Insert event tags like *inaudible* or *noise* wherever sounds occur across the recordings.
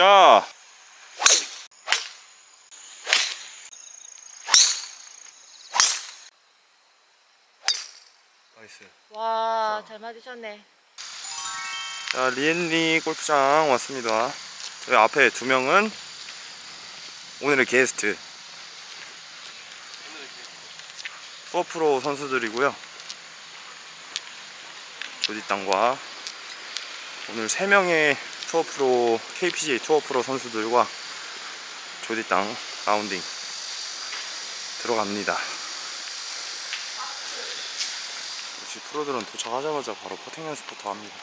샷. nice. 와, 잘 맞으셨네. 자, 리엔리 골프장 왔습니다. 저희 앞에 두 명은 오늘의 게스트. 투어 프로 선수들이고요. 조디 땅과 오늘 세 명의 투어 프로 KPGA 투어 프로 선수들과 조디 땅 라운딩 들어갑니다. 역시 프로들은 도착하자마자 바로 퍼팅 연습부터 합니다.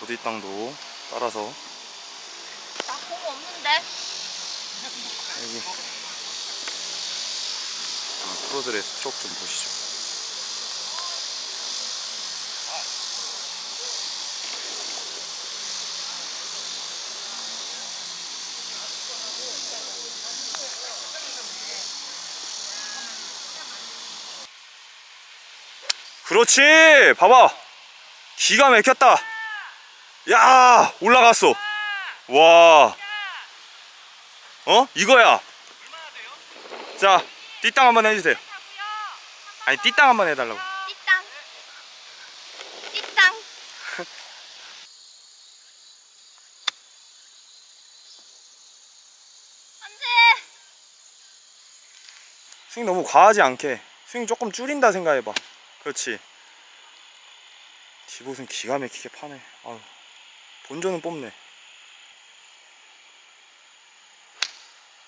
조디 땅도 따라서 나 공 없는데? 여기 아, 프로들의 스트로크 좀 보시죠. 그렇지! 봐봐! 기가 막혔다! 야! 올라갔어! 와! 어? 이거야! 자, 띠땅 한번 해주세요. 아니, 띠땅 한번 해달라고. 띠땅. 띠땅. 안 돼. 스윙 너무 과하지 않게. 스윙 조금 줄인다 생각해봐. 그렇지. 디봇은 기가 막히게 파네. 아유. 본전은 뽑네.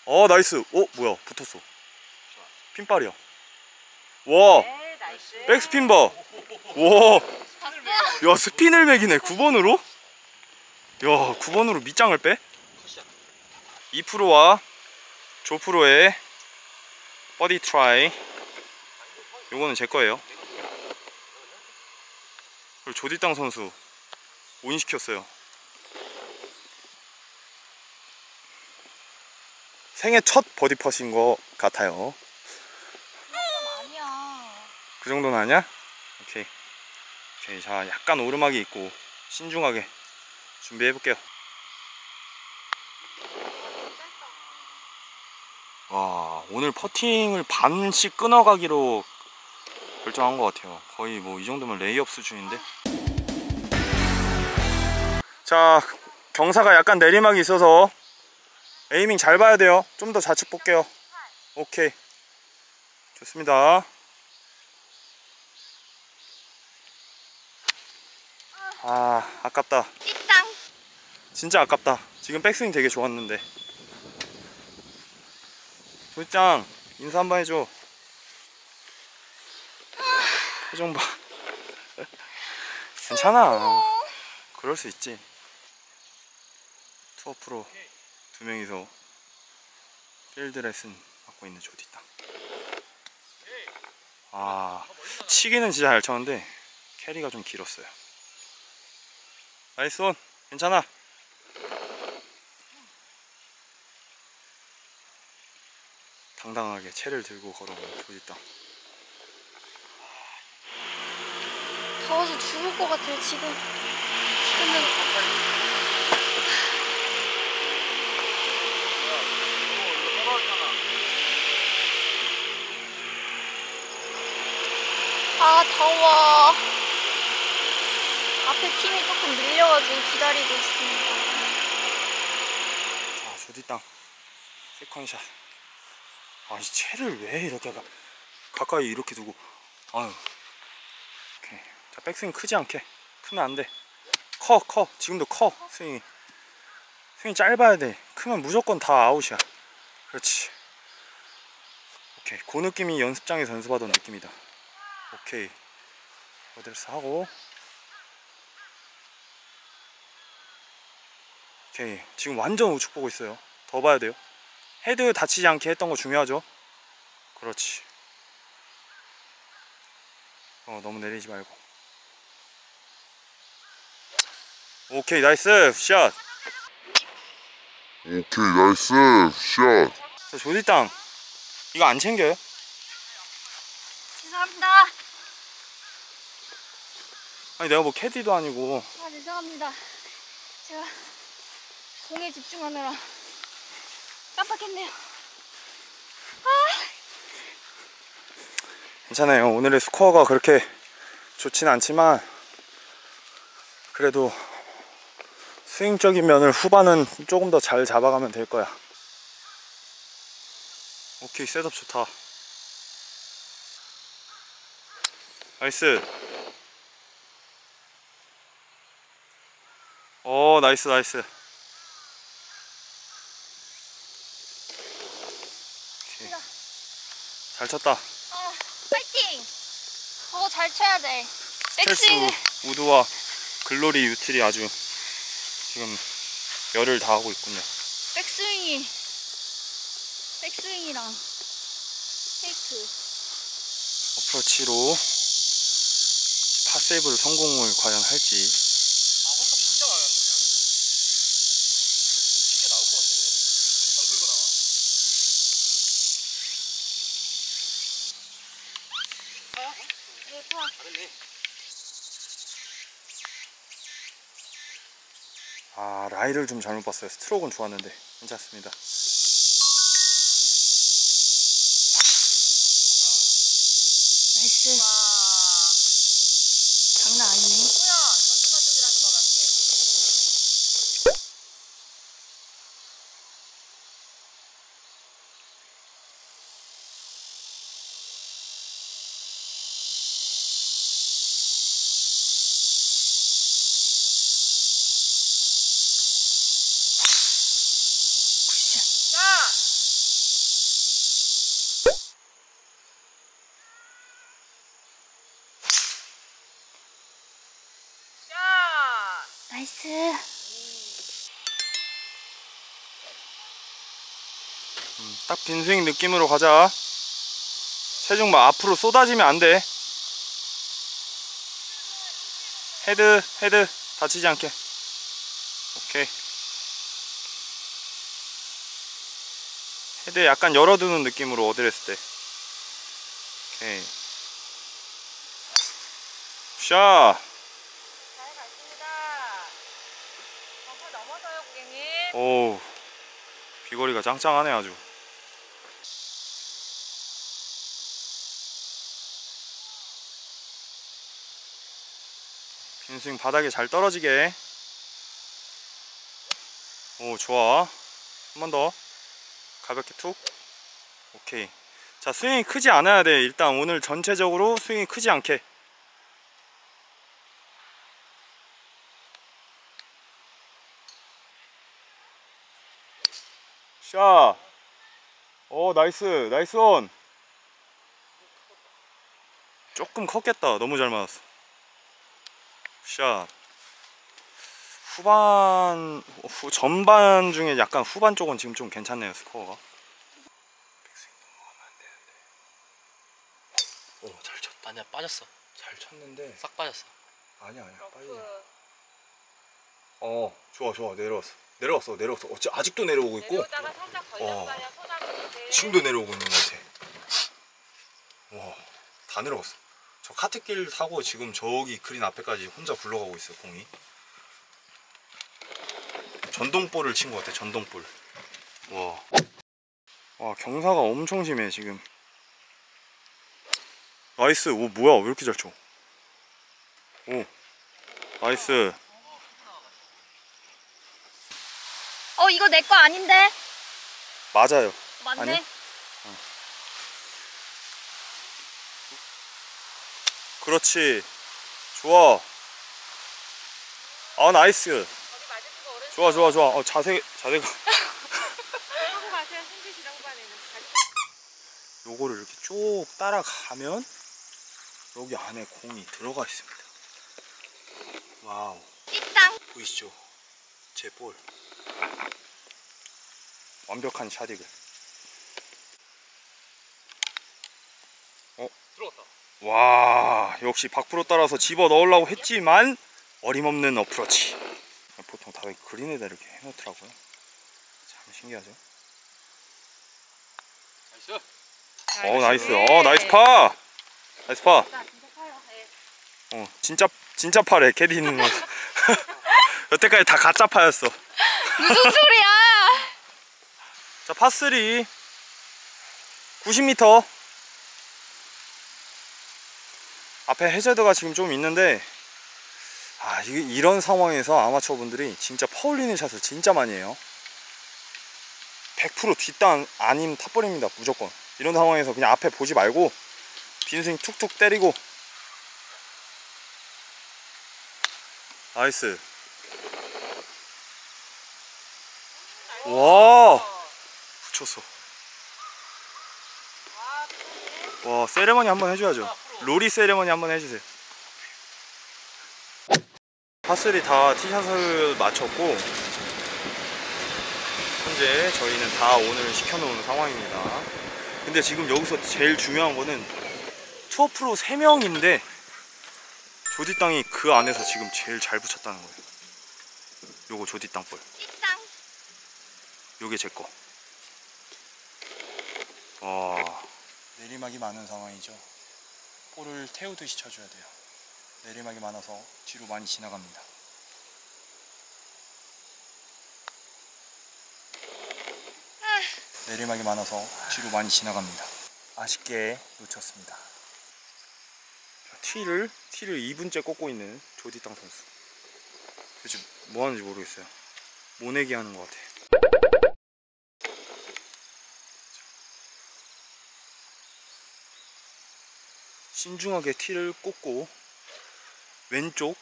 어, nice. 어, 뭐야. 붙었어. 핀발이야. 와, 네. 백스핀 봐. 와. 봤어? 야 스핀을 먹이네 9번으로? 야 9번으로 밑장을 빼? 2프로와 조프로의 버디 트라이 요거는 제 거예요 그리고 조디땅 선수 온시켰어요 생애 첫 버디 퍼신 것 같아요. 그 정도는 아니야? 오케이. 오케이. 자, 약간 오르막이 있고 신중하게 준비해 볼게요. 와, 오늘 퍼팅을 반씩 끊어가기로 결정한 것 같아요. 거의 뭐 이 정도면 레이업 수준인데. 자, 경사가 약간 내리막이 있어서 aiming 잘 봐야 돼요. 좀 더 좌측 볼게요. 오케이. 좋습니다. 아 아깝다. 진짜 아깝다 지금 백스윙 되게 좋았는데 소장 인사 한 번 해줘 표정 봐 *laughs* 괜찮아 그럴 수 있지 투어 프로 두 명이서 필드 레슨 받고 있는 조디다 아 치기는 진짜 잘 쳤는데 carry가 좀 길었어요. nice on 괜찮아. 당당하게 채를 들고 걸어오는 조지땅. 더워서 죽을 것 같아요 지금. 지금은 아 더워. 앞에 팀이 조금 밀려가지고 기다리고 있습니다. 자 조디땅. second shot. 아이 채를 왜 이렇게 가, 가까이 이렇게 두고. 아유. 오케이. 자 백스윙 크지 않게. 크면 안돼 커 커. 지금도 커 스윙이. 스윙이 짧아야 돼. 크면 무조건 다 아웃이야. 그렇지. 오케이. 그 느낌이 연습장에서 연습하던 느낌이다 오케이. 어드레스 하고? 오케이. 지금 완전 우측 보고 있어요. 더 봐야 돼요. 헤드 닫히지 않게 했던 거 중요하죠? 그렇지. 어 너무 내리지 말고. 오케이 nice. 샷. 오케이 nice. 샷. 자, 조디땅. 이거 안 챙겨요? 죄송합니다. 아니 내가 뭐 캐디도 아니고 아 죄송합니다. 제가 공에 집중하느라 깜빡했네요. 괜찮아요. 오늘의 스코어가 그렇게 좋진 않지만 그래도 스윙적인 면을 후반은 조금 더 잘 잡아가면 될 거야. 오케이 셋업 좋다. nice. 오 nice nice. 오케이. 잘 쳤다. 아, 파이팅! 그거 잘 쳐야 돼. 스텔스 백스윙. 우드와 글로리 유틸이 아주 지금 열을 다하고 있군요. 백스윙이 백스윙이랑 테이크 어프로치로 파세이브를 성공을 과연 할지. 아, 홀컵 진짜 많이 한다. 이게 나올 것 같은데? 무조건 들고 나와. 네, 좋아. 아, 라이를 좀 잘못 봤어요. 스트로크는 좋았는데 괜찮습니다. 나이스 장난 아니네 굿샷 나이스 딱 빈스윙 느낌으로 가자. 체중 막 앞으로 쏟아지면 안 돼. 헤드, 헤드 닫히지 않게. 오케이. 헤드 약간 열어두는 느낌으로 어드레스 때. 오케이. 샷! 잘 갔습니다. 벙커 넘어서요, 고객님. 오우. 비거리가 짱짱하네 아주. 빈스윙 바닥에 잘 떨어지게. 오 좋아. 한 번 더. 가볍게 툭. 오케이. 자 스윙이 크지 않아야 돼. 일단 오늘 전체적으로 스윙이 크지 않게. 샷. 오 nice nice on. 조금 컸겠다. 너무 잘 맞았어. 샷. 후반 후, 전반 중에 약간 후반 쪽은 지금 좀 괜찮네요 스코어가. 오잘 쳤다. 아니야 빠졌어 잘 쳤는데 싹 빠졌어 아니야 아니야. 그어 좋아 좋아 내려왔어 내려왔어 내려왔어. 어째 아직도 내려오고 있고. 소나무 지금도 내려오고 있는 것 같아. 와, 다 내려갔어. 저 카트길 타고 지금 저기 그린 앞에까지 혼자 굴러가고 있어요, 공이. 전동볼을 친 것 같아, 전동볼. 와. 와, 경사가 엄청 심해, 지금. nice. 오, 뭐야, 왜 이렇게 잘 쳐? 오, nice. 어 이거 내 거 아닌데 맞아요. 맞네 아니요? 그렇지. 좋아. 아, nice. 좋아, 좋아, 좋아. 어, 자세, 자세가. *laughs* 요거를 이렇게 쭉 따라가면 여기 안에 공이 들어가 있습니다. 와우. 보이시죠? 제 볼. 완벽한 샷이글. 어? 들어갔다 와, 역시 박프로 따라서 집어 넣으려고 했지만 어림없는 어프로치. 보통 다들 그린에다 이렇게 해놓더라고요. 참 신기하죠? nice 어, nice. 어, nice par. Nice 파. 네. 어, 진짜 진짜 파래 캐디 있는 거. 여태까지 다 가짜 파였어. 무슨 소리야? 자, 파3 90m 앞에 해저드가 지금 좀 있는데 아, 이, 이런 상황에서 아마추어 분들이 진짜 파울리는 샷을 진짜 많이 해요. 100% 뒷땅 아님 top ball입니다 무조건. 이런 상황에서 그냥 앞에 보지 말고 빈스윙 툭툭 때리고. Nice 와. 붙였어. 와 세레머니 한번 해줘야죠. 로리 세레머니 한번 해주세요. 파3 다 티샷을 마쳤고 현재 저희는 다 오늘 시켜놓은 상황입니다. 근데 지금 여기서 제일 중요한 거는 투어 프로 3명인데 조디 땅이 그 안에서 지금 제일 잘 붙였다는 거예요. 요거 조디 땅볼. 요게 제 거. 와. 내리막이 많은 상황이죠. 볼을 태우듯이 쳐줘야 돼요. 내리막이 많아서 뒤로 많이 지나갑니다. 내리막이 많아서 뒤로 많이 지나갑니다. 아쉽게 놓쳤습니다. 자, 티를 티를 2분째 꽂고 있는 조디땅 선수. 도대체 뭐 하는지 모르겠어요. 모내기 하는 것 같아. 신중하게 티를 꽂고 왼쪽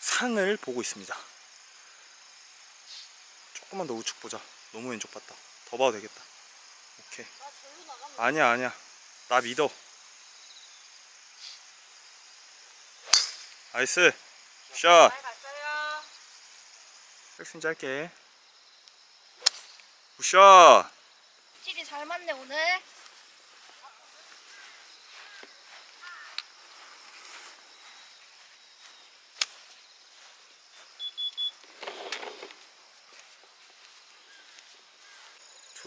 산을 보고 있습니다. 조금만 더 우측 보자. 너무 왼쪽 봤다. 더 봐도 되겠다. 오케이. 아니야 아니야. 나 믿어. Nice. 샷. 백스윙 짧게. Good shot. 찔이 잘 맞네 오늘.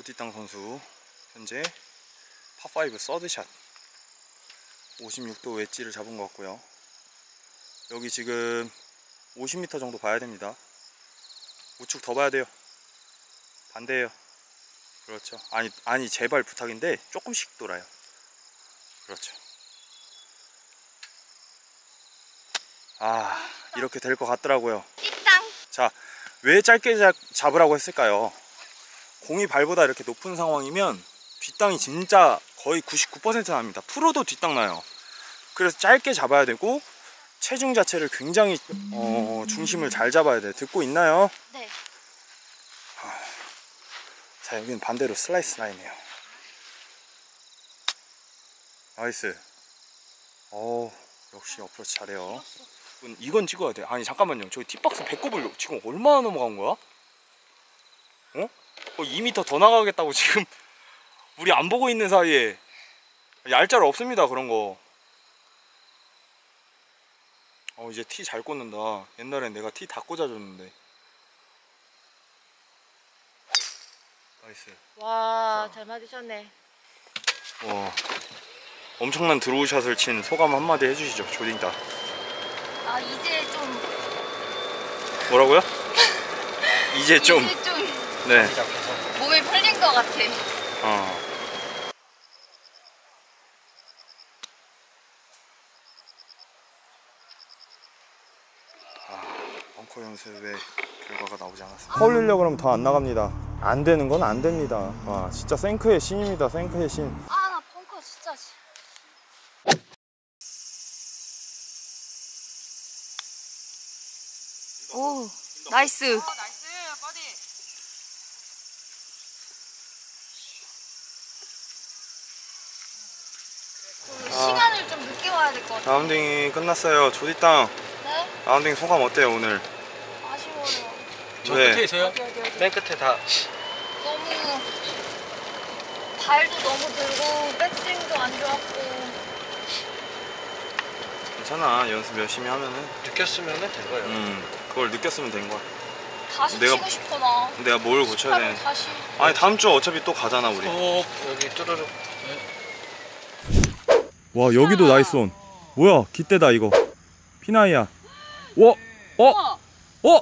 조디땅 선수 현재 파5 서드샷 56도 웨지를 잡은 것 같고요. 여기 지금 50m 정도 봐야 됩니다. 우측 더 봐야 돼요. 반대예요. 그렇죠. 아니 아니 제발 부탁인데 조금씩 돌아요. 그렇죠. 아 이렇게 될 것 같더라고요. 자, 왜 짧게 잡, 잡으라고 했을까요? 공이 발보다 이렇게 높은 상황이면 뒷땅이 진짜 거의 99% 납니다. 프로도 뒷땅 나요. 그래서 짧게 잡아야 되고 체중 자체를 굉장히 어, 중심을 잘 잡아야 돼. 듣고 있나요? 네. 자, 여기는 반대로 슬라이스 라인이에요. Nice. 어, 역시 어프로치 잘해요. 이건, 이건 찍어야 돼. 아니 잠깐만요. 저기 tee box 배꼽을 지금 얼마나 넘어간 거야? 어? 어 2m 더 나가겠다고 지금 *laughs* 우리 안 보고 있는 사이에 얄짤 없습니다 그런 거. 어 이제 티 잘 꽂는다. 옛날엔 내가 티 다 꽂아줬는데. Nice. 와, 잘 맞으셨네. 와 엄청난 드로우샷을 친 소감 한마디 해주시죠 조딩다 아 이제 좀. 뭐라고요? *laughs* 이제 좀 이제 좀 네. 몸이 풀린 것 같아. 어. 아, 벙커 연습의 결과가 나오지 않았습니다. 헐리려 그러면 더 안 나갑니다. 안 되는 건 안 됩니다. 와, 진짜 shank의 신입니다. shank의 신. 아 나 벙커 진짜. 씨. 오 nice. 어, nice, 버디. 그 시간을 좀 늦게 와야 될 것 같아. 라운딩이 끝났어요. 조디 땅. 네? 라운딩 소감 어때요 오늘? 아쉬워요. 저 네. 끝에 있어요? 맨 끝에 다 너무 발도 너무 들고 백스윙도 안 좋았고 괜찮아. 연습 열심히 하면은. 느꼈으면 된 거예요. 음, 그걸 느꼈으면 된 거야. 다시 내가- 치고 싶어 나. 내가 뭘 고쳐야 되는? 다시. 아니 다음 주 어차피 또 가잖아 우리. 어, 여기 뚜루룩. 와 여기도 nice on 뭐야 기대다 이거 피나이야 와 어? 어?